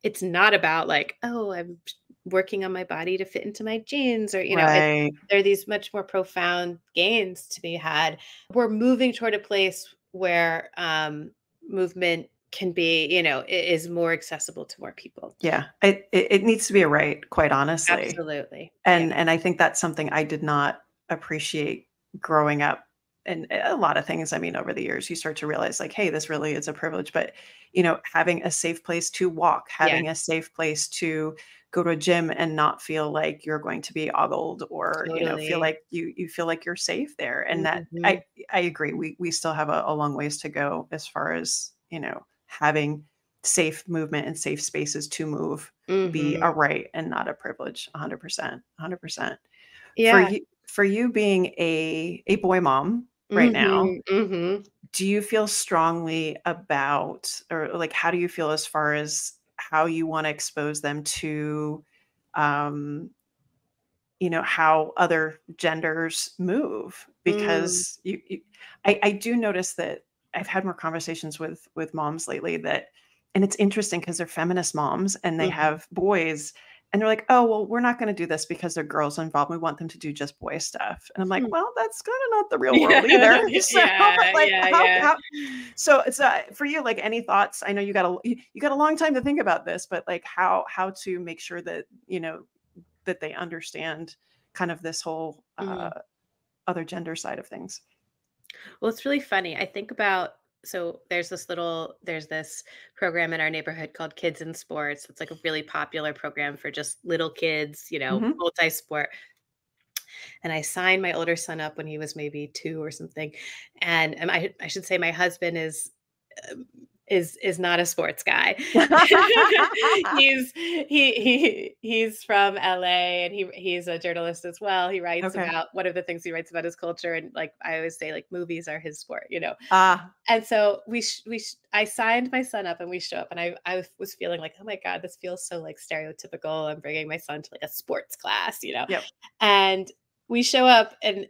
it's not about like, oh, I'm working on my body to fit into my jeans, or you know, right. there are these much more profound gains to be had. We're moving toward a place where um, movement can be you know is more accessible to more people yeah it, it needs to be a right quite honestly absolutely and yeah. and i think that's something i did not appreciate growing up and a lot of things i mean over the years you start to realize like hey this really is a privilege but you know having a safe place to walk having yeah. a safe place to go to a gym and not feel like you're going to be ogled or totally. you know feel like you you feel like you're safe there and mm-hmm. that i i agree we we still have a, a long ways to go as far as you know having safe movement and safe spaces to move mm-hmm. be a right and not a privilege 100% 100% yeah for you for you being a a boy mom right mm-hmm. now mm-hmm. do you feel strongly about or like how do you feel as far as how you want to expose them to um you know how other genders move mm. because mm. you, you I, I do notice that I've had more conversations with with moms lately that and it's interesting because they're feminist moms and they mm-hmm. have boys and they're like, oh, well, we're not going to do this because there are girls involved. We want them to do just boy stuff. And I'm like, hmm. well, that's kind of not the real world yeah. (laughs) either. (laughs) So, yeah, like, yeah, how, yeah. How, so it's uh, for you, like any thoughts? I know you got a, you, you got a long time to think about this, but like how, how to make sure that, you know, that they understand kind of this whole uh, mm. other gender side of things. Well, it's really funny. I think about so there's this little there's this program in our neighborhood called Kids in Sports. It's like a really popular program for just little kids, you know, mm-hmm. multi-sport. and I signed my older son up when he was maybe two or something. And, and I, I should say my husband is um, is is not a sports guy. (laughs) (laughs) he's he he he's from LA and he he's a journalist as well. He writes okay. about one of the things he writes about is culture and like I always say like movies are his sport, you know. Ah. Uh, and so we sh- we sh- I signed my son up and we show up and I I was feeling like oh my god this feels so like stereotypical. I'm bringing my son to like a sports class, you know. Yep. And we show up and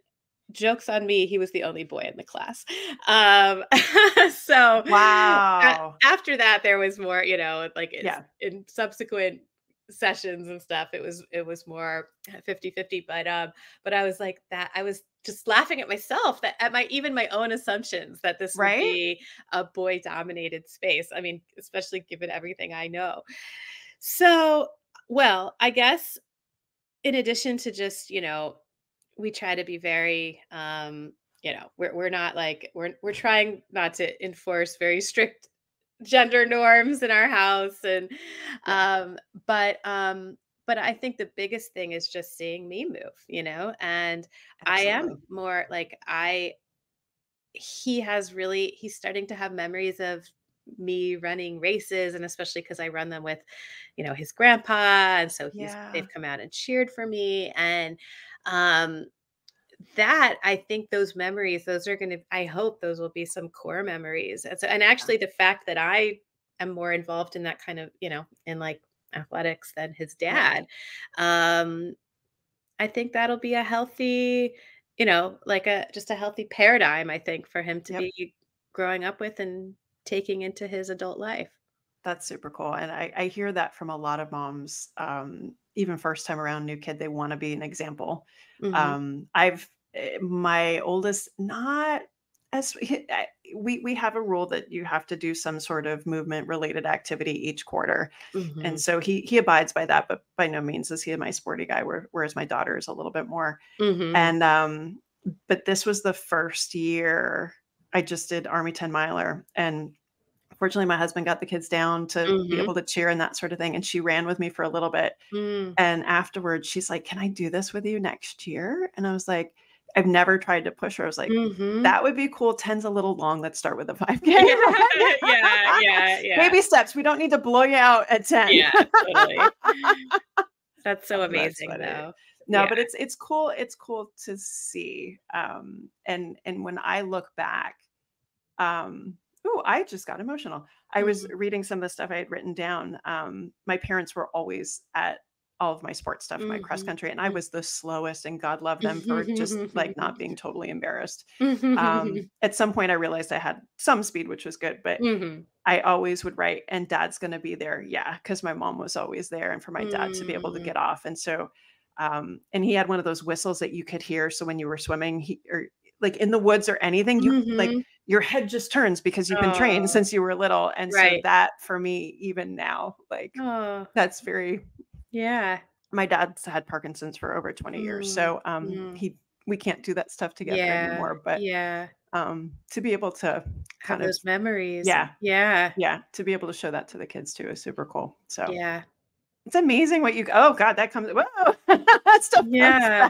jokes on me he was the only boy in the class um (laughs) so wow a- after that there was more you know like yeah. in subsequent sessions and stuff it was it was more 50 50 but um but i was like that i was just laughing at myself that at my even my own assumptions that this right? would be a boy dominated space i mean especially given everything i know so well i guess in addition to just you know we try to be very um you know we're, we're not like we're we're trying not to enforce very strict gender norms in our house and um but um but i think the biggest thing is just seeing me move you know and Absolutely. i am more like i he has really he's starting to have memories of me running races and especially because i run them with you know his grandpa and so he's yeah. they've come out and cheered for me and um that i think those memories those are going to i hope those will be some core memories and so and actually the fact that i am more involved in that kind of you know in like athletics than his dad um i think that'll be a healthy you know like a just a healthy paradigm i think for him to yep. be growing up with and taking into his adult life that's super cool and i i hear that from a lot of moms um even first time around new kid they want to be an example mm-hmm. um i've eh, my oldest not as we we have a rule that you have to do some sort of movement related activity each quarter mm-hmm. and so he he abides by that but by no means is he my sporty guy whereas my daughter is a little bit more mm-hmm. and um but this was the first year i just did army 10 miler and fortunately my husband got the kids down to mm-hmm. be able to cheer and that sort of thing and she ran with me for a little bit mm. and afterwards she's like can i do this with you next year and i was like I've never tried to push her. I was like, mm-hmm. that would be cool. 10's a little long. Let's start with a 5K. (laughs) yeah, yeah, (laughs) yeah. Baby steps. We don't need to blow you out at 10. Yeah, totally. (laughs) That's so amazing That's though. No, yeah. but it's it's cool. It's cool to see. Um, and and when I look back, um, oh, I just got emotional. I was mm-hmm. reading some of the stuff I had written down. Um, my parents were always at all of my sports stuff, mm-hmm. my cross mm-hmm. country, and I mm-hmm. was the slowest. And God love them for just like not being (laughs) totally embarrassed. Um, at some point, I realized I had some speed, which was good, but mm-hmm. I always would write, and Dad's going to be there, yeah, because my mom was always there, and for my dad to be able to mm. get off, and so. Um, and he had one of those whistles that you could hear. So when you were swimming, he or like in the woods or anything, you like. Your head just turns because you've been oh. trained since you were little. And right. so that for me, even now, like oh. that's very yeah. My dad's had Parkinson's for over 20 mm. years. So um mm. he we can't do that stuff together yeah. anymore. But yeah. Um to be able to have of, those memories. Yeah. Yeah. Yeah. To be able to show that to the kids too is super cool. So yeah. It's amazing what you oh god, that comes whoa. (laughs) that stuff yeah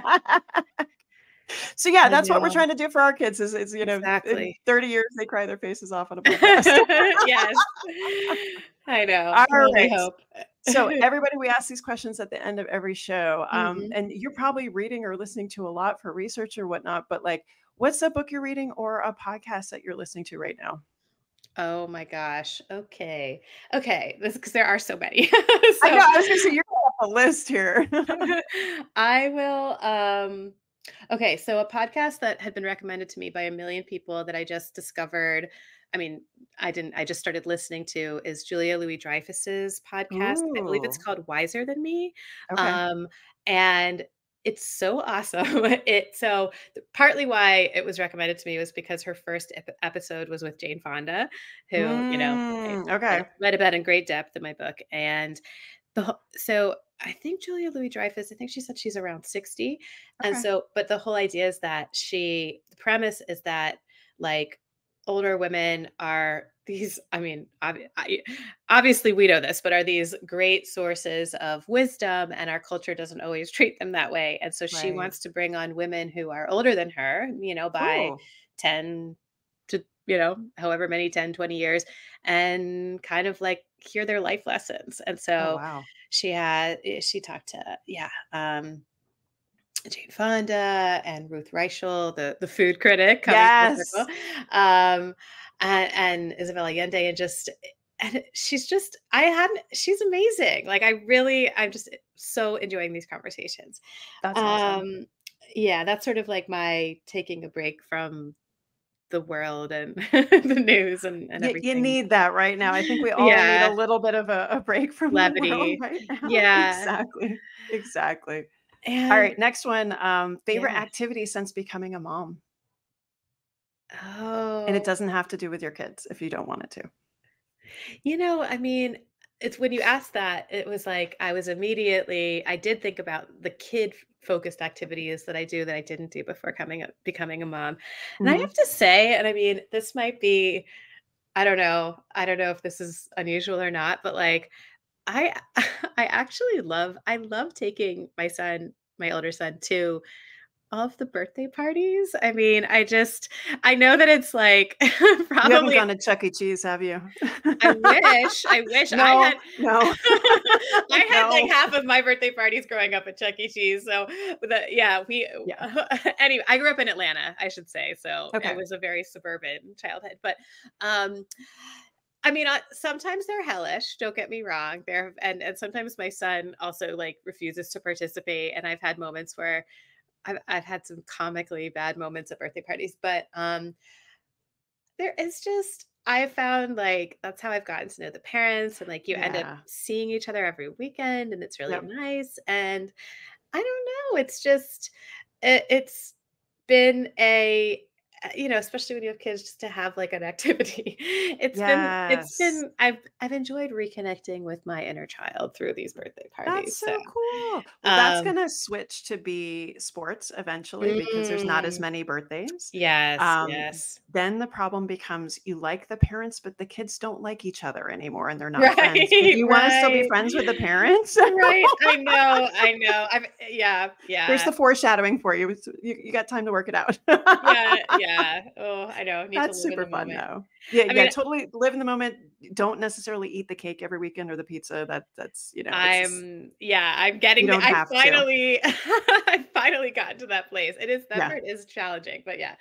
so yeah, that's what we're trying to do for our kids. Is, is you know, exactly. in thirty years they cry their faces off on a (laughs) podcast. yes, I know. All right. I hope. so (laughs) everybody, we ask these questions at the end of every show, um, mm-hmm. and you're probably reading or listening to a lot for research or whatnot. But like, what's a book you're reading or a podcast that you're listening to right now? Oh my gosh. Okay. Okay. This because there are so many. so, (laughs) I know. I was gonna say you're off a list here. I will um Okay, so a podcast that had been recommended to me by a million people that I just discovered. I mean, I didn't. I just started listening to is Julia Louis Dreyfus's podcast. Ooh. I believe it's called Wiser Than Me. Okay. Um, and it's so awesome. (laughs) It so partly why it was recommended to me was because her first ep- episode was with Jane Fonda, who mm, you know, mm, okay, read about in great depth in my book, and the so I think Julia Louis Dreyfus, I think she said she's around 60. Okay. And so, but the whole idea is that she, the premise is that like older women are these i mean obviously we know this but are these great sources of wisdom and our culture doesn't always treat them that way and so she wants to bring on women who are older than her you know by cool. 10 to you know however many 10 20 years and kind of like hear their life lessons and oh, so oh, wow. she had eh, she talked to yeah um Jane Fonda and Ruth Reichl, the the food critic, yes. um, and, and Isabel Allende, and just and she's just I hadn't she's amazing. Like I really I'm just so enjoying these conversations. That's awesome. Um, yeah, that's sort of like my taking a break from the world and (laughs) the news and, and everything. You need that right now. I think we all yeah. need a little bit of a, a break from levity. (laughs) Right yeah, exactly, exactly. And, all right, next one. Um, favorite yeah. activity since becoming a mom. Oh. And it oh. doesn't have to do with your kids if you don't want it to. You know, I mean, it's when you asked that, it was like I was immediately I did think about the kid focused activities that I do that I didn't do before coming up becoming a mom. And mm-hmm. I have to say, and I mean, this might be I don't know. I don't know if this is unusual or not, but like I (laughs) I actually love I love taking my son, my older son to of the birthday parties. I mean, I just I know that it's like probably (laughs) you haven't gone to Chuck E. Cheese, have you? I wish. I (laughs) wish no, (laughs) I had no. I had no. like half of my birthday parties growing up at Chuck E. Cheese. So the yeah, we yeah. anyway, I grew up in Atlanta, I should say. So okay. it was a very suburban childhood. But um I mean, sometimes they're hellish. Don't get me wrong. There and and sometimes my son also like refuses to participate, and I've had moments where I've, I've had some comically bad moments at birthday parties, but um, there is just I found like that's how I've gotten to know the parents, and like you yeah. end up seeing each other every weekend, and it's really yep. nice. And I don't know, it's just it, it's been a you know, especially when you have kids, just to have like an (laughs) activity. It's yes. been it's been I've I've enjoyed reconnecting with my inner child through these birthday parties. That's so, so. cool. Well, that's um, gonna switch to be sports eventually mm, because there's not as mm. many birthdays. Yes, um, yes. Then the problem becomes you like the parents, but the kids don't like each other anymore, and they're (laughs) not right, friends. you right. want to still be friends with the (laughs) parents, right? I know, I know. I'm yeah, yeah. There's the foreshadowing for you. You, you got time to work it out. yeah, yeah yeah. Oh, I know. Need That's super fun though. Yeah, I yeah. Totally live in the moment. Don't necessarily eat the cake every weekend or the pizza. That that's you know. I'm yeah. I'm getting. The, (laughs) I finally. I finally gotten to that place. It is that yeah. part is challenging, but yeah,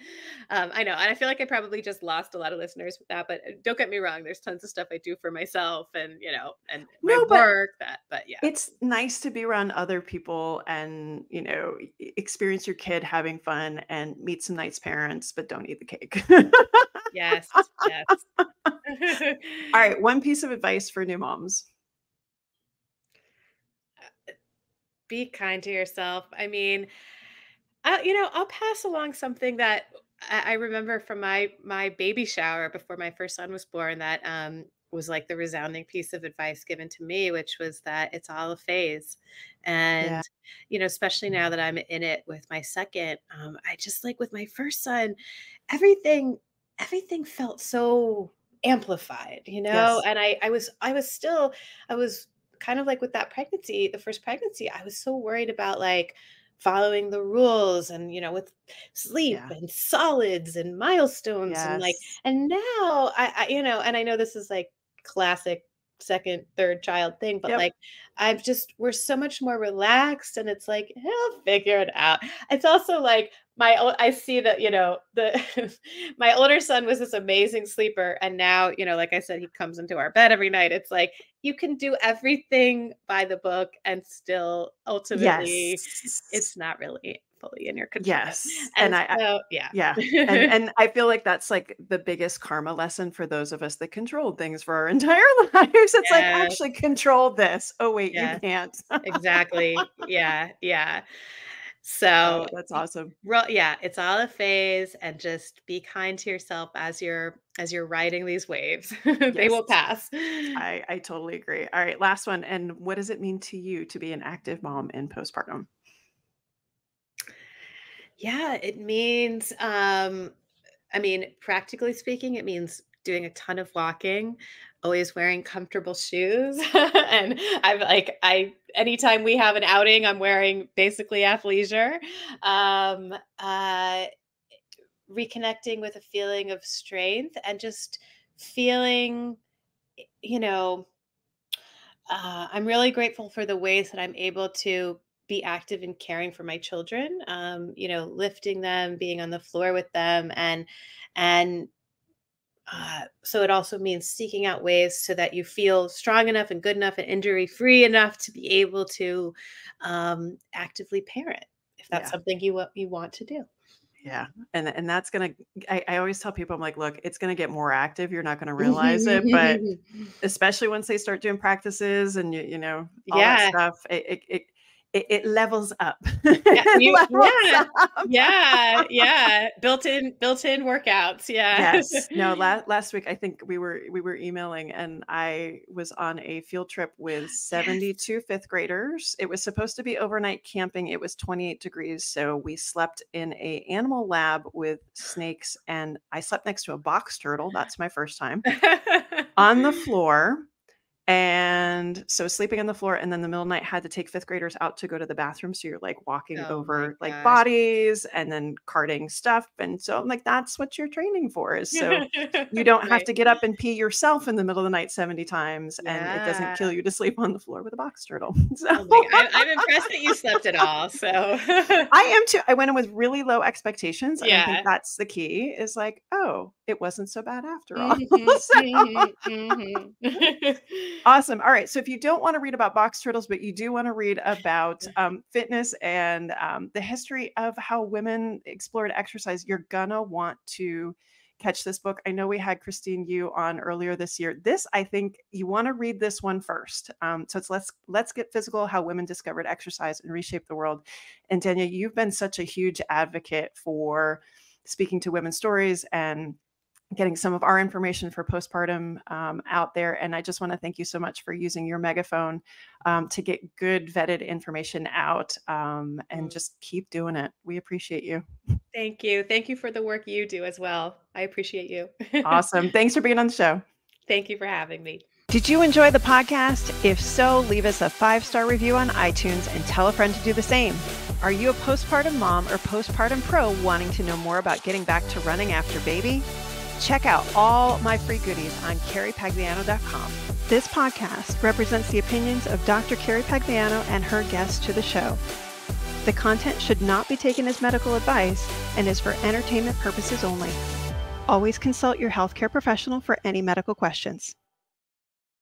um, I know, and I feel like I probably just lost a lot of listeners with that. But uh, don't get me wrong. There's tons of stuff I do for myself, and you know, and my no, work. That, but yeah, it's nice to be around other people and you know experience your kid having fun and meet some nice parents but don't eat the cake. (laughs) yes, yes. (laughs) All right, one piece of advice for new moms. Uh, be kind to yourself. I mean, uh, you know, I'll pass along something that I, I remember from my my baby shower before my first son was born. That um, was like the resounding piece of advice given to me, which was that it's all a phase. And, yeah. you know, especially now that I'm in it with my second, um, I just like with my first son, everything, everything felt so amplified, you know? Yes. And I, I was, I was still, I was kind of like with that pregnancy, the first pregnancy, I was so worried about like, following the rules and you know with sleep yeah. and solids and milestones yes. and like and now I, I, you know and i know this is like classic second third child thing but yep. like i've just we're so much more relaxed and it's like he'll figure it out it's also like my i see that you know the (laughs) my older son was this amazing sleeper and now you know like i said he comes into our bed every night it's like you can do everything by the book and still ultimately yes. it's not really fully in your control. Yes. And, and I, so, yeah. Yeah. and, and I feel like that's like the biggest karma lesson for those of us that controlled things for our (laughs) entire (laughs) lives. It's yes. like actually control this. Oh, wait, yes. you can't. exactly. Yeah. Yeah. Oh, so oh, that's awesome. Well, yeah, it's all a phase and just be kind to yourself as you're as you're riding these waves. (laughs) they yes. will pass. I, I totally agree. All right, last one. And what does it mean to you to be an active mom in postpartum? Yeah, it means um I mean, practically speaking, it means doing a ton of walking, always wearing comfortable shoes. (laughs) and I'm like, I, anytime we have an outing, I'm wearing basically athleisure. Um, uh, reconnecting with a feeling of strength and just feeling, you know, uh, I'm really grateful for the ways that I'm able to be active in caring for my children. Um, you know, lifting them, being on the floor with them, and and uh, so it also means seeking out ways so that you feel strong enough and good enough and injury free enough to be able to um, actively parent if that's yeah. something you you want to do. Yeah. And and that's gonna I, I always tell people, I'm like, look, it's gonna get more active. You're not gonna realize it, but (laughs) especially once they start doing practices and you, you know, all yeah. that stuff, it, it, it it, it levels up. yeah, (laughs) you, levels yeah, up. yeah, yeah. Built in, built in workouts. Yeah. Yes. No. (laughs) Last last week, I think we were we were emailing, and I was on a field trip with 72 yes. fifth graders. It was supposed to be overnight camping. It was 28 degrees, so we slept in a animal lab with snakes, and I slept next to a box turtle. That's my first time (laughs) on the floor and so sleeping on the floor and then the middle of the night had to take fifth graders out to go to the bathroom so you're like walking oh over like bodies and then carting stuff and so i'm like that's what you're training for is so you (laughs) don't right. have to get up and pee yourself in the middle of the night 70 times yeah. and it doesn't kill you to sleep on the floor with a box turtle (laughs) so oh I, am impressed that you slept at all so (laughs) i am too i went in with really low expectations yeah. i think that's the key is like oh it wasn't so bad after all mm-hmm, so, mm-hmm, mm-hmm. Awesome. All right. So if you don't want to read about box turtles, but you do want to read (laughs) about um, fitness and um, the history of how women explored exercise, you're gonna want to catch this book. I know we had Christine Yu on earlier this year. This, I think, you want to read this one first. Um, so it's let's let's get physical: how women discovered exercise and reshaped the world. And Danielle, you've been such a huge advocate for speaking to women's stories and getting some of our information for postpartum um, out there. And I just want to thank you so much for using your megaphone um, to get good vetted information out um, and mm. just keep doing it. We appreciate you. Thank you. Thank you for the work you do as well. I appreciate you. awesome. (laughs) Thanks for being on the show. Thank you for having me. Did you enjoy the podcast? If so, leave us a five star review on iTunes and tell a friend to do the same. Are you a postpartum mom or postpartum pro wanting to know more about getting back to running after baby? Check out all my free goodies on carriepagliano.com. This podcast represents the opinions of Dr. Carrie Pagliano and her guests to the show. The content should not be taken as medical advice and is for entertainment purposes only. Always consult your healthcare professional for any medical questions.